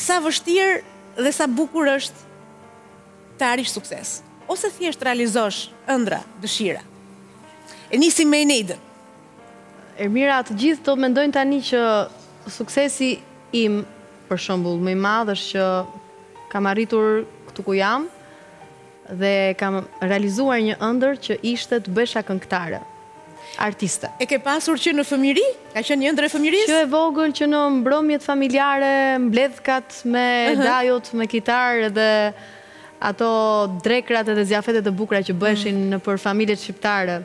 Sa vështirë dhe sa bukur është të arrish sukses, ose thjesht të realizosh ëndrra, dëshira. E nisim me Eneidën. Ermira, të gjithë do të mendojnë tani që suksesi im, për shembull, më i madh është që kam arritur këtu ku jam, Dhe kam realizuar një ëndërr që ishte të bëhesha këngëtare. Artiste. E ke pasur që në fëmijëri? Ka qenë një ëndërr e fëmijërisë? Që e vogël që në mbrëmjet familjare, mbledhkat me dajot me kitarë dhe ato drekrat edhe zjafetet e bukura që bëheshin nëpër familjet shqiptare.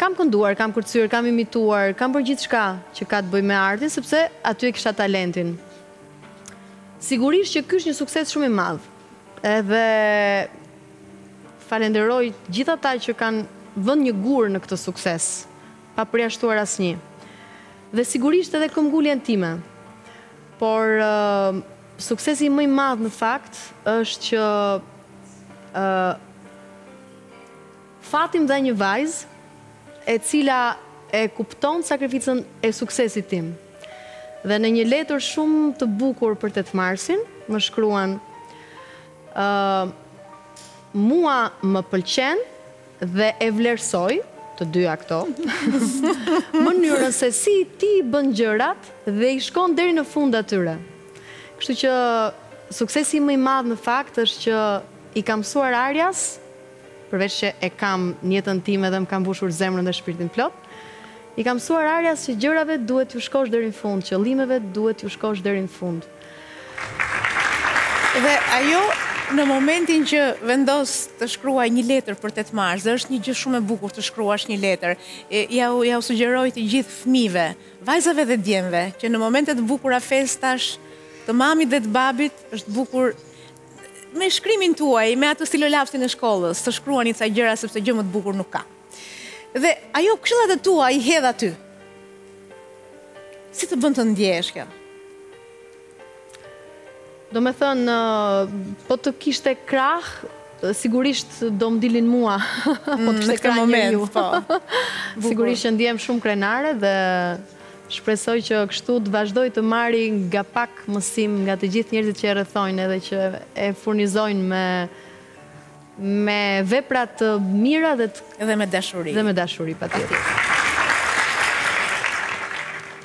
Kam kënduar, kam kërcyer, kam imituar, kam bërë gjithçka që ka të bëjë me artin sepse aty e kisha talentin. Sigurisht që ky është një sukses shumë i madh. Edhe falenderoj gjithë ata që kanë vënë një gur në këtë sukses, pa përjashtuar asnjë. Dhe sigurisht edhe këmbguljen time. Por suksesi im më i madh në fakt është që Fati më dha një vajzë e cila e kupton sakrificën e suksesit tim dhe në një letër shumë të bukur për tetë marsin më shkruan ë Mua më pëlqen dhe e vlerësoj, të dyja këto, mënyrën se si ti i bën gjërat dhe i shkon deri në fund atyre. Kështu që suksesi im më i madh në fakt është që i kam mësuar Arias përveç që e kam në jetën time dhe më ka mbushur zemrën dhe shpirtin plot, i kam mësuar Arias që gjërave duhet t'ju shkosh deri në fund, qëllimeve duhet t'ju shkosh deri në fund. Dhe ajo në momentin që vendos të shkruaj një letër për tetë mars, dhe është një gjë shumë e bukur të shkruash një letër, jua sugjeroj të gjithë fëmijëve, vajzave dhe djemve, që në momente të bukura festash të mamit dhe të babit është bukur Me shkrimin tuaj, me atë stilolapsin e shkollës, të shkruani ca gjëra sepse gjë më të bukur nuk ka. Dhe ajo këshillat e tua i hedh aty. Si të bën të ndjehesh kjo? Do me thënë, po të kishte krah, sigurisht do më dilin mua. Po të mm, kishte krah njeriu. Po. Sigurisht që ndihem shumë krenare dhe Shpresoj që kështu të vazhdojë të marri nga pak mësim nga të gjithë njerëzit që e rrethojnë edhe që e furnizojnë me me vepra të mira dhe të Dhe me dashuri. Dhe me dashuri, patjetër.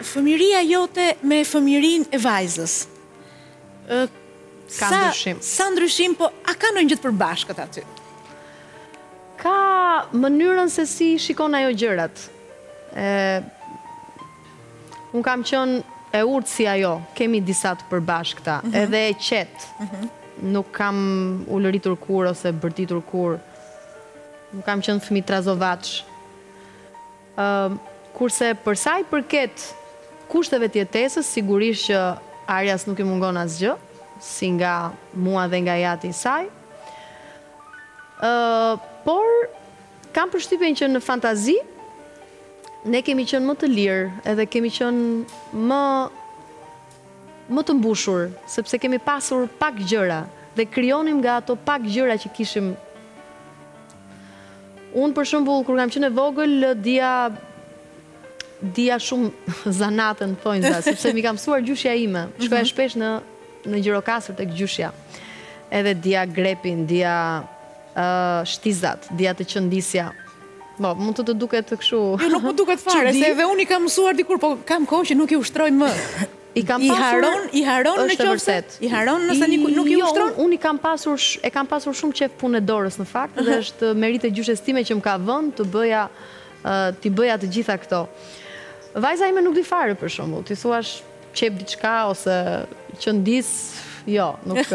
Fëmijëria jote me fëmijërinë e vajzës, ë, Ka ndryshim. Sa ndryshim, po a ka ndonjë gjë të përbashkët aty? Ka mënyrën se si i shikon ajo gjërat. E Unë kam qenë e urtë si ajo, kemi disa të përbashkëta, mhm. edhe e qetë. Mhm. Nuk kam ulëritur kurrë ose bërtitur kurrë. Nuk kam qenë fëmi trazovaç. Kurse përsa i përket kushteve të jetesës, sigurisht që Arjas nuk i mungon asgjë, si nga mua dhe nga i ati i saj. Ë, por kam përshtypjen që në fantazi ne kemi qenë më të lirë edhe kemi qenë më më të mbushur, sepse kemi pasur pak gjëra dhe krijonim nga ato pak gjëra që kishim. Unë për shembull kur kam qenë e vogël dija dija shumë zanate në thonjëza, sepse m'i ka mësuar gjyshja ime. Mhm. Shkoja shpesh në në Gjirokastër tek gjyshja. Edhe dija grepin, dija uh, shtizat, dija të qëndisja. Po, mund të të duket kështu. Jo, nuk më duket fare, se edhe unë i kam mësuar dikur, po kam kohë që nuk i ushtroj më. I kam pasur i harron, i harron në qoftë. I harron nëse nuk nuk i jo, ushtron. Jo, unë i kam pasur, e kam pasur shumë qejf punën e dorës në fakt, dhe është meritë e gjyshes time që më ka vënë të bëja T'i bëja të gjitha këto. Vajza ime nuk di fare për shembull, t'i thuash qep diçka ose qëndis, jo, nuk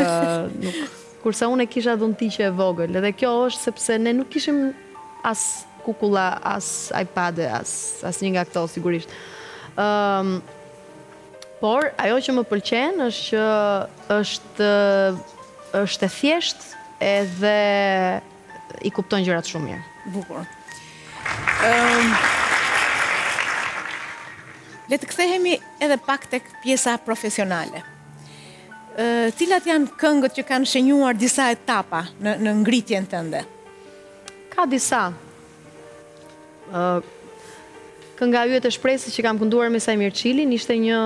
nuk kurse unë e kisha dhunti që e vogël, edhe kjo është sepse ne nuk kishim as kukulla, as iPad, as asnjë nga këto sigurisht. Ëm Por ajo që më pëlqen është që është është e thjeshtë edhe i kupton gjërat shumë mirë. Bukur. Le të kthehemi edhe pak tek pjesa profesionale. Cilat janë këngët që kanë shenjuar disa etapa në, në ngritjen tënde? Ka disa. Uh, kënga yjet e shpresës që kam kënduar me Sajmir Çilin ishte një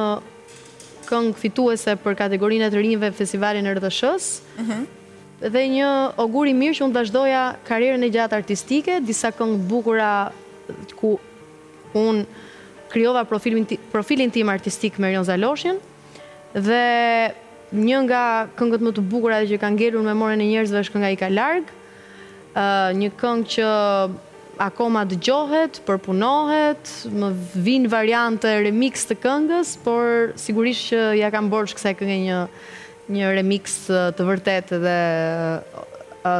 këngë fituese për kategorinë e të rinjëve festivalin e RTSH-së. Mhm. Dhe një ogur i mirë që unë të vazhdoja karrierën e gjatë artistike, disa këngë të bukura ku unë krijova profilin tim artistik me Erjon Zaloshin dhe një nga këngët më të bukura dhe që ka ngelur në memorien e njerëzve është kënga Ika larg, një këngë që akoma dëgjohet, përpunohet, më vijnë variante remix të këngës, por sigurisht që ia kam borxh kësaj kënge një Një remix të vërtetë dhe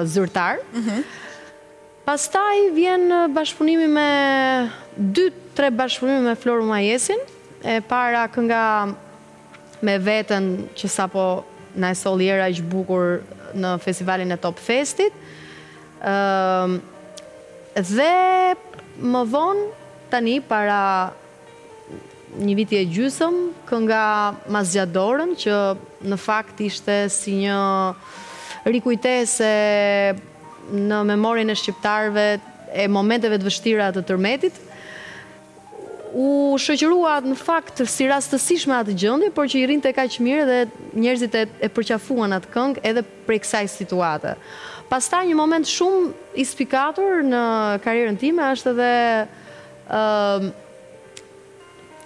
zyrtar. Pastaj vjen bashkëpunimi me dy tre bashkëpunime me Flori Mumajesin. E para kënga me veten që sapo na e solli Era aq bukur në festivalin e Top Festit. Dhe më vonë tani para Një viti e gjysëm, kënga Ma zgjat dorën, që në fakt ishte si një rikujtese në memorien e shqiptarëve e momenteve të vështira të tërmetit, u shoqërua në fakt si rastësisht me atë gjendje, por që i rrinte kaq mirë dhe njerëzit e përqafuan atë këngë edhe prej kësaj situate. Pastaj një moment shumë i spikatur në karrierën time është edhe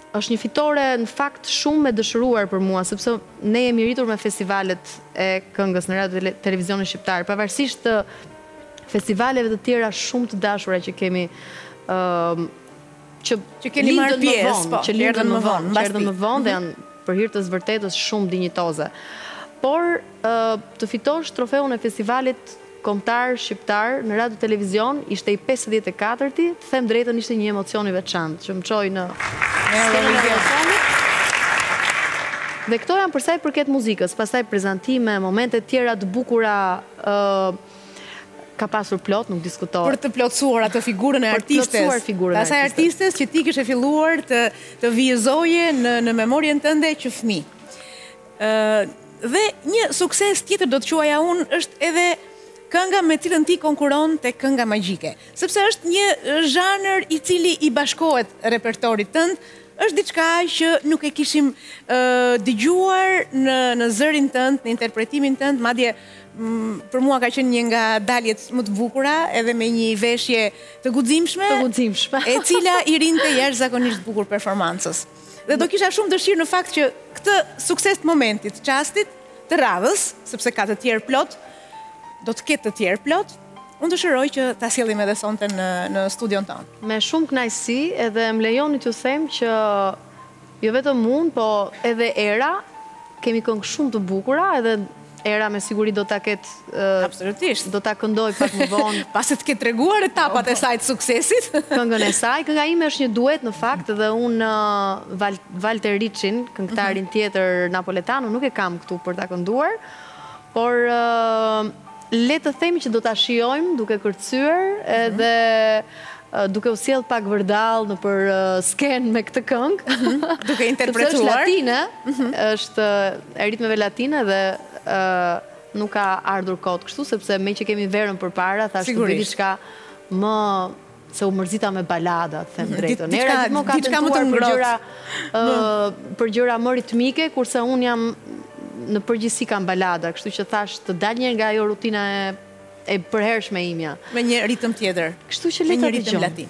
Është një fitore në fakt shumë e dëshiruar për mua, sepse ne jemi rritur me festivalet e këngës në radiotelevizionin shqiptar, pavarësisht festivaleve të tjera shumë të dashura që kemi që keni marrë pjesë, që erdhën më vonë, që erdhën më vonë dhe mhm. janë për hir të së vërtetës shumë dinjitoze. Por të fitosh trofeun e festivalit Kombëtar Shqiptar në Radio Televizion ishte i pesëdhjetë e katërti, të them të drejtën ishte një emocion i veçantë që më çoi në skenën e Eurovisionit. Dhe këto janë për sa i përket muzikës, pastaj prezantime, momente të tjera të bukura ka pasur plot, nuk diskutohet. Për të plotësuar atë figurën e artistes. Për të plotësuar figurën e artistes. Të asaj artistes që ti kishe filluar të vijëzoje në memorien tënde që fëmijë. Dhe një sukses tjetër do të quaja unë është edhe kënga me cilën ti konkuron tek kënga magjike, sepse është një zhanër i cili i bashkohet repertorit tënd, është diçka që nuk e kishim dëgjuar në në zërin tënd, në interpretimin tënd, madje për mua ka qenë një nga daljet më të bukura edhe me një veshje të guximshme, të guximshme, e cila i rrinte jashtëzakonisht bukur performancës. Dhe do kisha shumë dëshirë në fakt që këtë sukses të momentit, çastit, të radhës, sepse ka të tjerë plot, do të ketë të tjerë plot, unë dëshiroj që ta sjellim edhe sonte në në studion tonë. Me shumë kënaqësi edhe më lejoni t'ju them që jo vetëm unë, po edhe Era kemi këngë shumë të bukura edhe Era me siguri do ta ketë, Absolutisht. do ta këndojë pak më vonë. Pasi të ketë treguar etapat e saj të suksesit. Këngën e saj. Kënga ime është një duet në fakt dhe unë Valter Riçin, këngëtarin tjetër napoletan, unë nuk e kam këtu për ta kënduar, por le të themi që do ta shijojmë duke kërcyer edhe duke u sjellë pak vërdallë nëpër skenë me këtë këngë, duke interpretuar, sepse është latine, mhm. është e ritmeve latine dhe ë nuk ka ardhur kot kështu sepse meqë kemi verën përpara, thashë të bëj diçka më, se u mërzita me balada, të them mhm. drejtën. Era gjithmonë ka tentuar për gjëra ë për gjëra më ritmike, kurse unë jam në përgjithësi kam balada, kështu që thashë të dal njëherë nga ajo rutina e E përhershme imja. Me një ritëm tjetër. Kështu që le ta dëgjojmë.